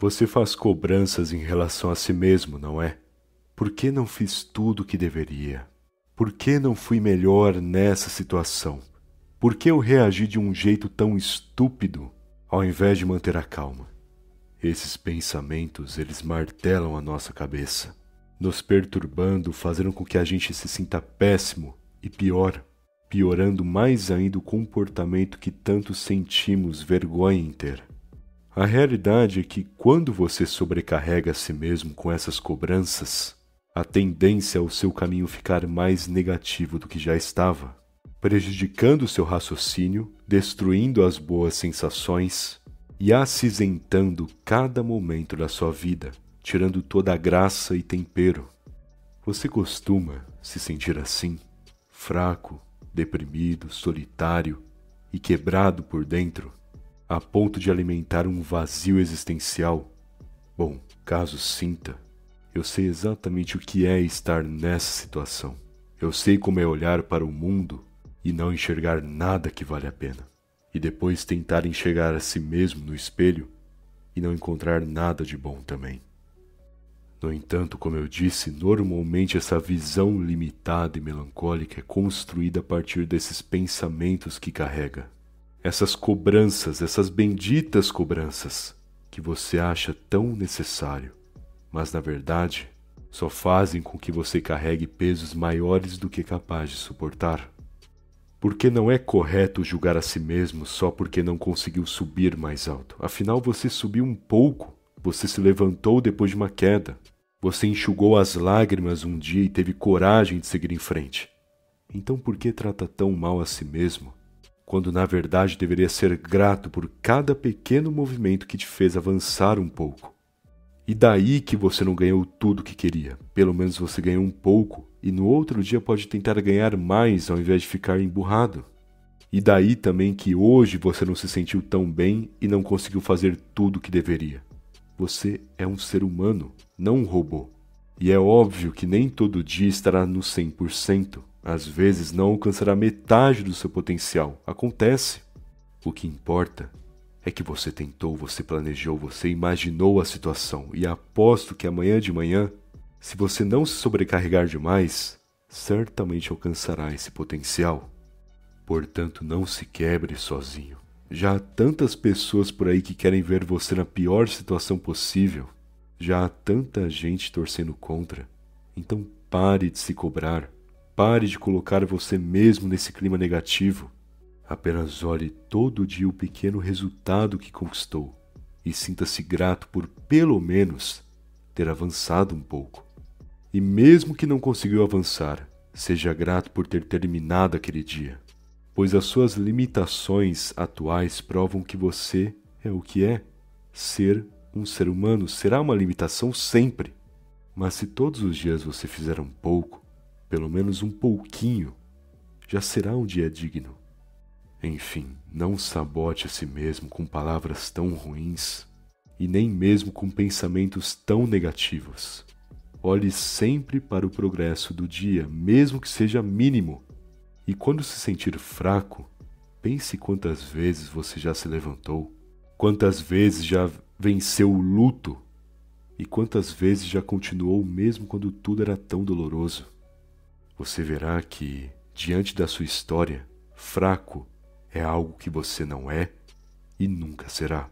Você faz cobranças em relação a si mesmo, não é? Por que não fiz tudo o que deveria? Por que não fui melhor nessa situação? Por que eu reagi de um jeito tão estúpido ao invés de manter a calma? Esses pensamentos, eles martelam a nossa cabeça, nos perturbando, fazendo com que a gente se sinta péssimo e pior, piorando mais ainda o comportamento que tanto sentimos vergonha em ter. A realidade é que quando você sobrecarrega a si mesmo com essas cobranças, a tendência é o seu caminho ficar mais negativo do que já estava, prejudicando seu raciocínio, destruindo as boas sensações e acinzentando cada momento da sua vida, tirando toda a graça e tempero. Você costuma se sentir assim, fraco, deprimido, solitário e quebrado por dentro? A ponto de alimentar um vazio existencial? Bom, caso sinta, eu sei exatamente o que é estar nessa situação. Eu sei como é olhar para o mundo e não enxergar nada que vale a pena, e depois tentar enxergar a si mesmo no espelho e não encontrar nada de bom também. No entanto, como eu disse, normalmente essa visão limitada e melancólica é construída a partir desses pensamentos que carrega essas cobranças, essas benditas cobranças que você acha tão necessário, mas na verdade só fazem com que você carregue pesos maiores do que capaz de suportar. Porque não é correto julgar a si mesmo só porque não conseguiu subir mais alto. Afinal, você subiu um pouco, você se levantou depois de uma queda, você enxugou as lágrimas um dia e teve coragem de seguir em frente. Então por que trata tão mal a si mesmo quando na verdade deveria ser grato por cada pequeno movimento que te fez avançar um pouco. E daí que você não ganhou tudo o que queria. Pelo menos você ganhou um pouco e no outro dia pode tentar ganhar mais ao invés de ficar emburrado. E daí também que hoje você não se sentiu tão bem e não conseguiu fazer tudo o que deveria. Você é um ser humano, não um robô. E é óbvio que nem todo dia estará no 100%. Às vezes não alcançará metade do seu potencial. Acontece. O que importa é que você tentou, você planejou, você imaginou a situação e aposto que amanhã de manhã, se você não se sobrecarregar demais, certamente alcançará esse potencial. Portanto, não se quebre sozinho. Já há tantas pessoas por aí que querem ver você na pior situação possível. Já há tanta gente torcendo contra. Então pare de se cobrar. Pare de colocar você mesmo nesse clima negativo. Apenas olhe todo dia o pequeno resultado que conquistou e sinta-se grato por, pelo menos, ter avançado um pouco. E mesmo que não conseguiu avançar, seja grato por ter terminado aquele dia, pois as suas limitações atuais provam que você é o que é. Ser um ser humano será uma limitação sempre. Mas se todos os dias você fizer um pouco, pelo menos um pouquinho, já será um dia digno. Enfim, não sabote a si mesmo com palavras tão ruins e nem mesmo com pensamentos tão negativos. Olhe sempre para o progresso do dia, mesmo que seja mínimo. E quando se sentir fraco, pense quantas vezes você já se levantou, quantas vezes já venceu o luto e quantas vezes já continuou mesmo quando tudo era tão doloroso você verá que, diante da sua história, fraco é algo que você não é e nunca será.